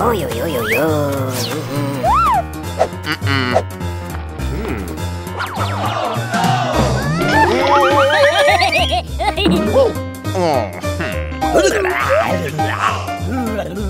Oy, oh, Hmm. Oh.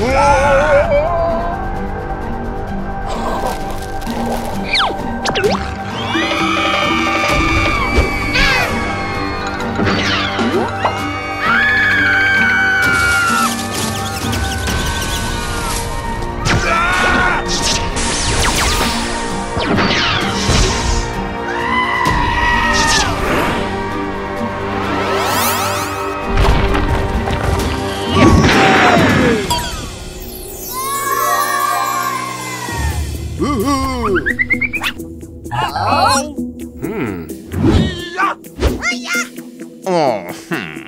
우와! Oh. Hmm.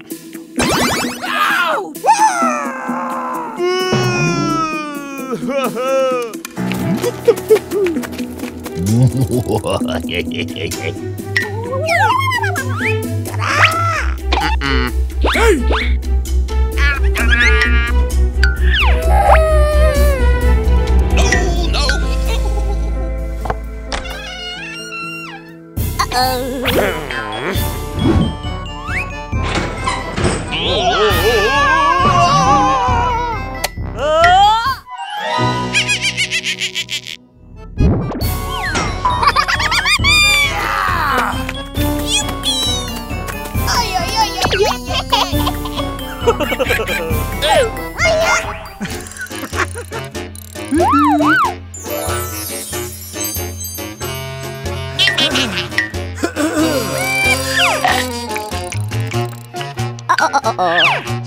Oh! Ha ha ha! oh, oh, oh.